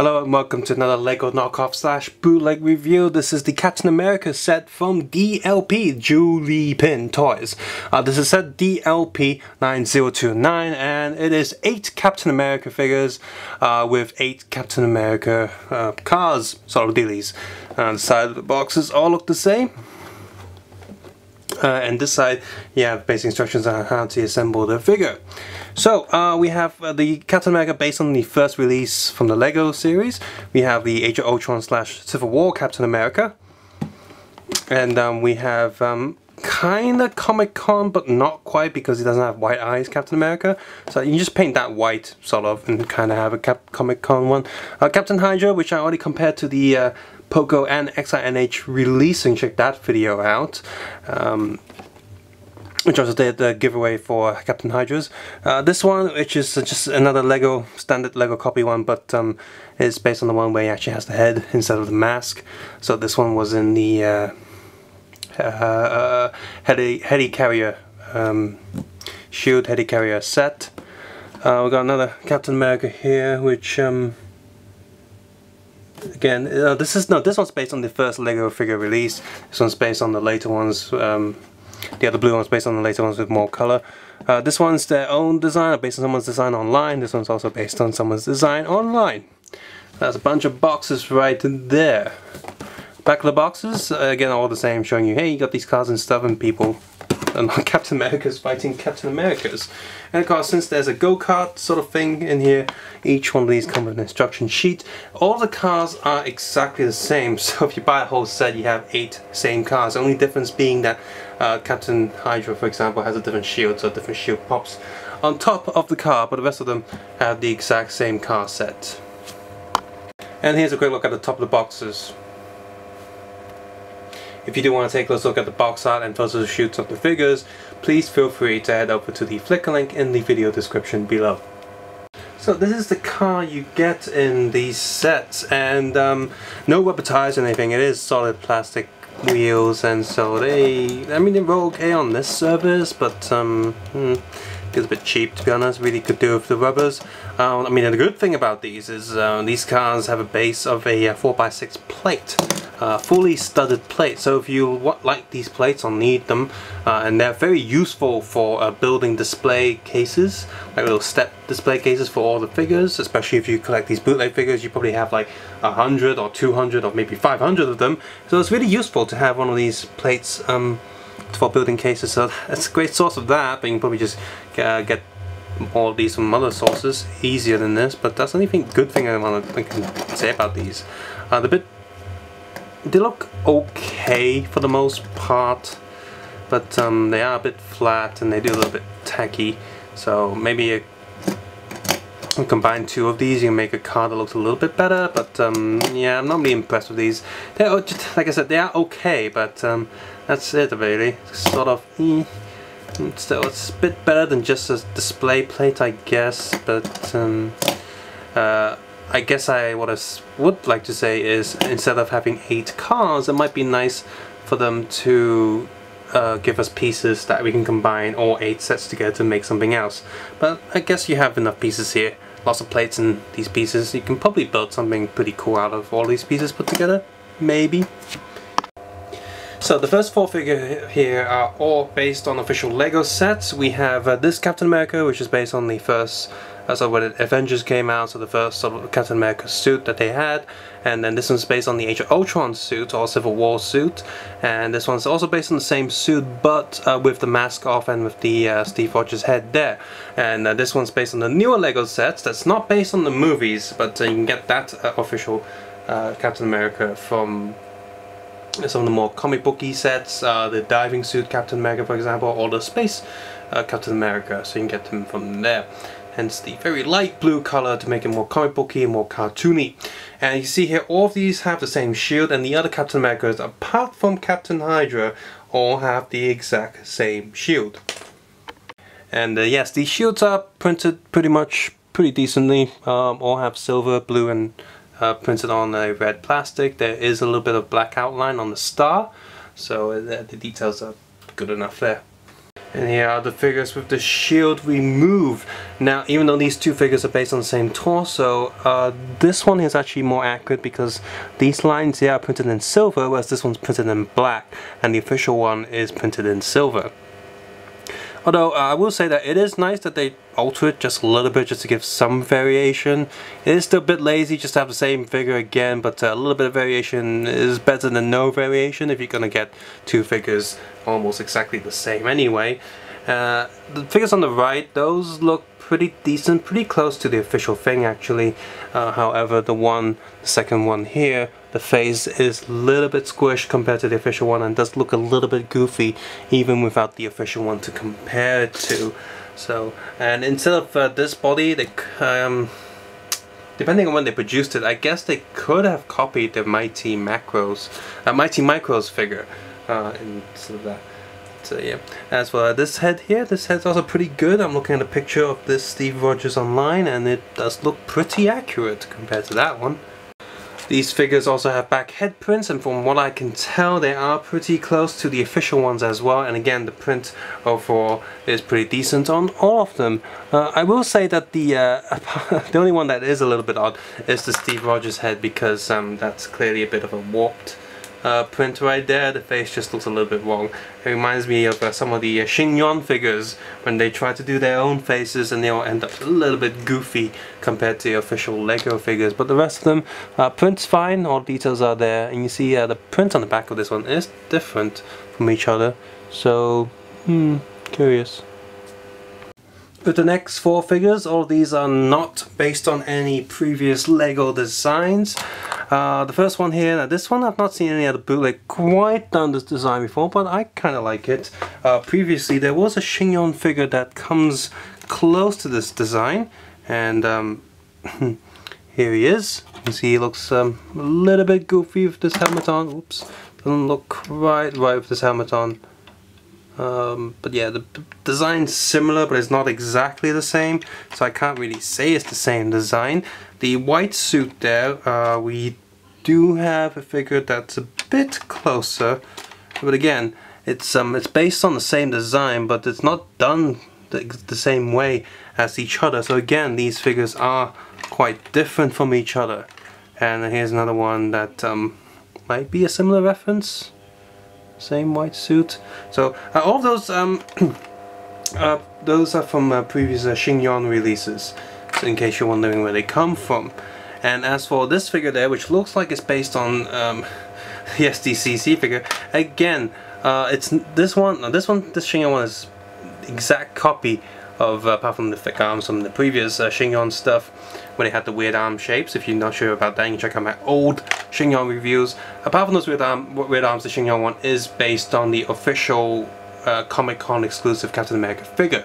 Hello and welcome to another LEGO knockoff slash bootleg review. This is the Captain America set from DLP Duo Le Pin Toys. Uh, this is set DLP 9029 and it is 8 Captain America figures uh, with 8 Captain America uh, cars, sort of dealies. Uh, the side of the boxes all look the same. Uh, and this side you have basic instructions on how to assemble the figure. So uh, we have uh, the Captain America based on the first release from the LEGO series. We have the Age of Ultron slash Civil War Captain America. And um, we have um, kind of Comic Con but not quite because he doesn't have white eyes Captain America. So you just paint that white sort of and kind of have a Cap Comic Con one. Uh, Captain Hydra which I already compared to the uh, Pogo and XINH releasing. Check that video out. Um, which also did the giveaway for Captain Hydras. Uh, this one, which is just another Lego, standard Lego copy one, but um, is based on the one where he actually has the head instead of the mask. So this one was in the uh, uh, uh heli, um, shield Helicarrier set. Uh, we got another Captain America here, which um, again, uh, this is no, this one's based on the first Lego figure release. This one's based on the later ones. Um, the other blue one's based on the later ones with more color. Uh, this one's their own design, based on someone's design online. This one's also based on someone's design online. That's a bunch of boxes right there. Back of the boxes, again all the same, showing you, hey, you got these cars and stuff and people and Captain America's fighting Captain America's. And of course, since there's a go-kart sort of thing in here, each one of these come with an instruction sheet. All the cars are exactly the same, so if you buy a whole set, you have eight same cars. The only difference being that uh, Captain Hydra, for example, has a different shield, so different shield pops on top of the car, but the rest of them have the exact same car set. And here's a quick look at the top of the boxes. If you do want to take a close look at the box art and photo shoots of the figures, please feel free to head over to the Flickr link in the video description below. So this is the car you get in these sets and um, no rubber tires or anything, it is solid plastic wheels and so they, I mean they roll okay on this surface but um, hmm, feels a bit cheap to be honest, really could do with the rubbers. Uh, I mean the good thing about these is uh, these cars have a base of a 4x6 uh, plate uh, fully studded plate so if you like these plates or need them uh, and they're very useful for uh, building display cases like little step display cases for all the figures especially if you collect these bootleg figures you probably have like a hundred or 200 or maybe 500 of them so it's really useful to have one of these plates um, for building cases. So that's a great source of that but you can probably just uh, get all these from other sources. Easier than this but that's the only thing, good thing I want to say about these. Uh, the bit they look okay for the most part but um, they are a bit flat and they do a little bit tacky. So maybe a, combine two of these you can make a car that looks a little bit better but um, yeah I'm not really impressed with these. They're just, like I said they are okay but um, that's it really sort of eh. still it's a bit better than just a display plate I guess but um, uh, I guess I what I would like to say is instead of having eight cars, it might be nice for them to uh, give us pieces that we can combine all eight sets together to make something else. But I guess you have enough pieces here, lots of plates and these pieces. You can probably build something pretty cool out of all these pieces put together, maybe. So the first four figures here are all based on official LEGO sets. We have uh, this Captain America, which is based on the first so when Avengers came out, so the first Captain America suit that they had, and then this one's based on the Age of Ultron suit, or Civil War suit, and this one's also based on the same suit, but uh, with the mask off and with the uh, Steve Rogers head there. And uh, this one's based on the newer LEGO sets, that's not based on the movies, but uh, you can get that uh, official uh, Captain America from some of the more comic booky sets, the diving suit Captain America for example, or the space Captain America, so you can get them from there hence the very light blue color to make it more comic booky and more cartoony. And you see here all of these have the same shield and the other Captain Americas apart from Captain Hydra all have the exact same shield. And uh, yes, these shields are printed pretty much pretty decently. Um, all have silver, blue and uh, printed on a red plastic. There is a little bit of black outline on the star, so uh, the details are good enough there. And here are the figures with the shield removed. Now, even though these two figures are based on the same torso, uh, this one is actually more accurate because these lines here are printed in silver, whereas this one's printed in black, and the official one is printed in silver. Although uh, I will say that it is nice that they alter it just a little bit just to give some variation. It is still a bit lazy just to have the same figure again, but uh, a little bit of variation is better than no variation if you're going to get two figures almost exactly the same anyway. Uh, the figures on the right, those look pretty decent, pretty close to the official thing actually. Uh, however, the one, the second one here, the face is a little bit squished compared to the official one and does look a little bit goofy even without the official one to compare it to. So, and instead of uh, this body, they, um, depending on when they produced it, I guess they could have copied the Mighty Macros, uh, Mighty Micros figure uh, instead of that. So yeah, as for this head here, this head's also pretty good. I'm looking at a picture of this Steve Rogers online and it does look pretty accurate compared to that one. These figures also have back head prints and from what I can tell they are pretty close to the official ones as well and again the print overall is pretty decent on all of them. Uh, I will say that the uh, the only one that is a little bit odd is the Steve Rogers head because um, that's clearly a bit of a warped uh, print right there, the face just looks a little bit wrong. It reminds me of uh, some of the uh, figures when they try to do their own faces and they all end up a little bit goofy compared to the official Lego figures. But the rest of them, uh, print's fine, all details are there, and you see uh, the print on the back of this one is different from each other. So, hmm, curious. But the next four figures, all these are not based on any previous LEGO designs. Uh, the first one here, now this one I've not seen any other bootleg quite done this design before, but I kind of like it. Uh, previously there was a Shin-Yon figure that comes close to this design, and um, here he is. You see he looks um, a little bit goofy with this helmet on. Oops, doesn't look quite right with this helmet on. Um, but yeah, the design's similar, but it's not exactly the same, so I can't really say it's the same design. The white suit there, uh, we do have a figure that's a bit closer, but again, it's um, it's based on the same design, but it's not done the, the same way as each other. So again, these figures are quite different from each other. And here's another one that um, might be a similar reference same white suit. So uh, all those um, uh, those are from uh, previous uh, releases, so in case you're wondering where they come from. And as for this figure there, which looks like it's based on um, the SDCC figure, again, uh, it's this one. This one, this Shin-Yon one is exact copy of uh, apart from the thick arms from the previous uh, stuff where they had the weird arm shapes. If you're not sure about that, you can check out my old Shin-Yon reviews. Apart from those weird, arm, weird arms, the Shin-Yon one is based on the official uh, Comic-Con exclusive Captain America figure.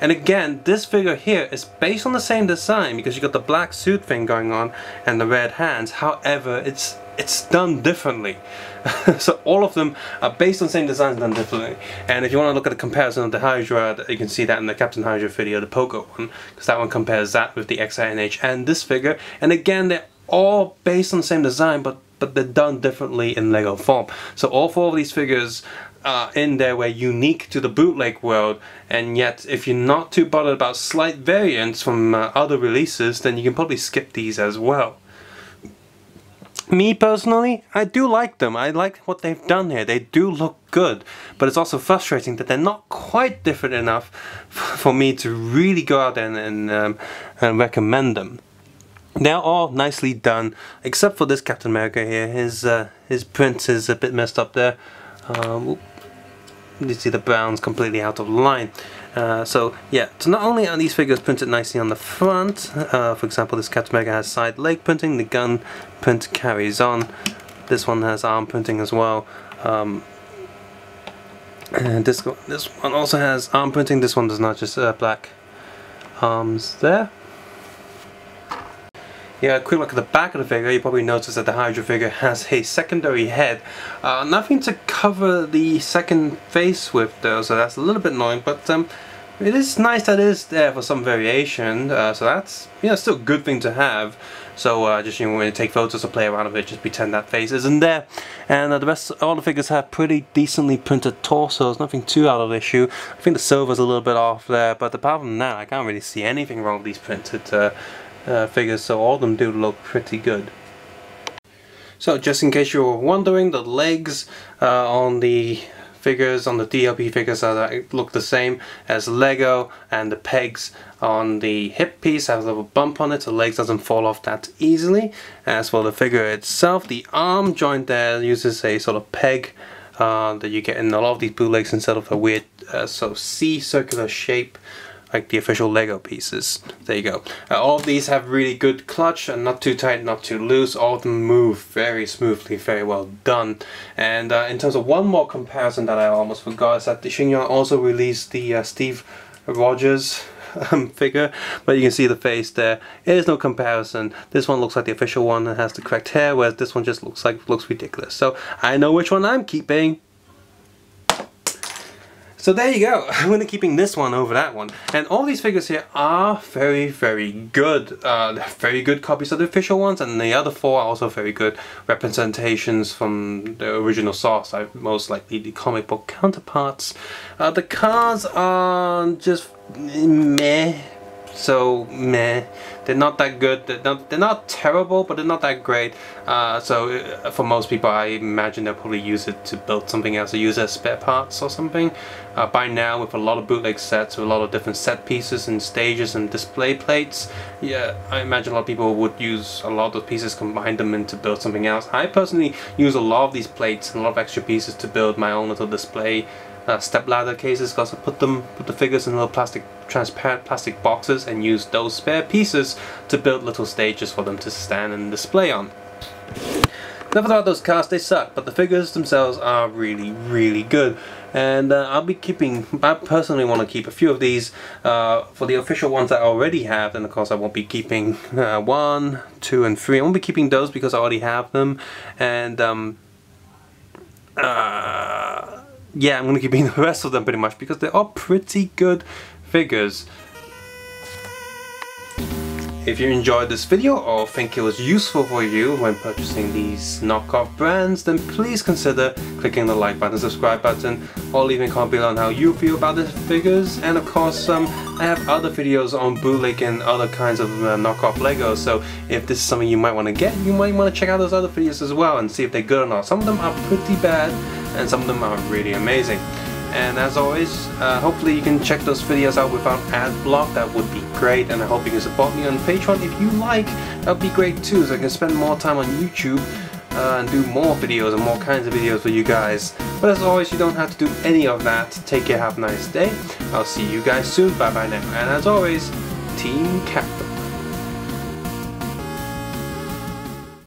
And again, this figure here is based on the same design because you got the black suit thing going on and the red hands. However, it's it's done differently. so all of them are based on the same designs done differently. And if you want to look at the comparison of the Hydra, you can see that in the Captain Hydra video, the Pogo one, because that one compares that with the XINH and this figure. And again, they're all based on the same design, but but they're done differently in Lego form. So all four of these figures uh, in there were unique to the bootleg world and yet if you're not too bothered about slight variants from uh, other releases then you can probably skip these as well. Me personally, I do like them. I like what they've done here. They do look good, but it's also frustrating that they're not quite different enough for me to really go out and, and, um, and recommend them. They're all nicely done, except for this Captain America here. His uh, his print is a bit messed up there. Um, you see the brown's completely out of line. Uh, so yeah, so not only are these figures printed nicely on the front, uh, for example this Captain America has side leg printing, the gun print carries on, this one has arm printing as well, um, and this, this one also has arm printing, this one does not, just uh, black arms there. Yeah, a quick look at the back of the figure, you probably notice that the Hydra figure has a secondary head. Uh, nothing to cover the second face with though, so that's a little bit annoying, but um, it is nice that it is there for some variation, uh, so that's you know still a good thing to have. So uh, just you know when you take photos or play around with it, just pretend that face isn't there. And uh, the rest, all the figures have pretty decently printed torsos, nothing too out of issue. I think the silver's a little bit off there, but apart from that, I can't really see anything wrong with these printed uh, uh, figures. So all of them do look pretty good. So just in case you're wondering, the legs uh, on the figures on the DLP figures are, look the same as Lego and the pegs on the hip piece have a little bump on it so the legs doesn't fall off that easily. As for the figure itself, the arm joint there uses a sort of peg uh, that you get in a lot of these bootlegs instead of a weird uh, sort of C circular shape like the official Lego pieces. There you go. Uh, all of these have really good clutch and not too tight, not too loose. All of them move very smoothly, very well done. And uh, in terms of one more comparison that I almost forgot is that the Shin-Yong also released the uh, Steve Rogers um, figure, but you can see the face there. There is no comparison. This one looks like the official one and has the correct hair, whereas this one just looks like looks ridiculous. So I know which one I'm keeping. So there you go, I'm going to keeping this one over that one. And all these figures here are very, very good. Uh, they're very good copies of the official ones, and the other four are also very good representations from the original source, like most likely the comic book counterparts. Uh, the cars are just meh so meh. They're not that good. They're not, they're not terrible, but they're not that great. Uh, so uh, for most people, I imagine they'll probably use it to build something else, or use as spare parts or something. Uh, by now, with a lot of bootleg sets, with a lot of different set pieces and stages and display plates, yeah, I imagine a lot of people would use a lot of pieces, combine them into build something else. I personally use a lot of these plates and a lot of extra pieces to build my own little display uh, step ladder cases because I put them put the figures in little plastic transparent plastic boxes and use those spare pieces to build little stages for them to stand and display on. Never thought those cars, they suck, but the figures themselves are really, really good. And uh, I'll be keeping, I personally want to keep a few of these uh, for the official ones that I already have. And of course I won't be keeping uh, one, two, and three. I won't be keeping those because I already have them. And um, uh, yeah, I'm going to keep being the rest of them pretty much because they are pretty good figures. If you enjoyed this video or think it was useful for you when purchasing these knockoff brands, then please consider clicking the like button, subscribe button, or leaving a comment below on how you feel about the figures. And of course, um, I have other videos on bootleg and other kinds of uh, knockoff Legos, so if this is something you might want to get, you might want to check out those other videos as well and see if they're good or not. Some of them are pretty bad, and some of them are really amazing. And as always, uh, hopefully you can check those videos out without ad block, that would be great. And I hope you can support me on Patreon if you like, that would be great too, so I can spend more time on YouTube uh, and do more videos and more kinds of videos for you guys. But as always, you don't have to do any of that. Take care, have a nice day. I'll see you guys soon, bye bye now. And as always, Team Captain.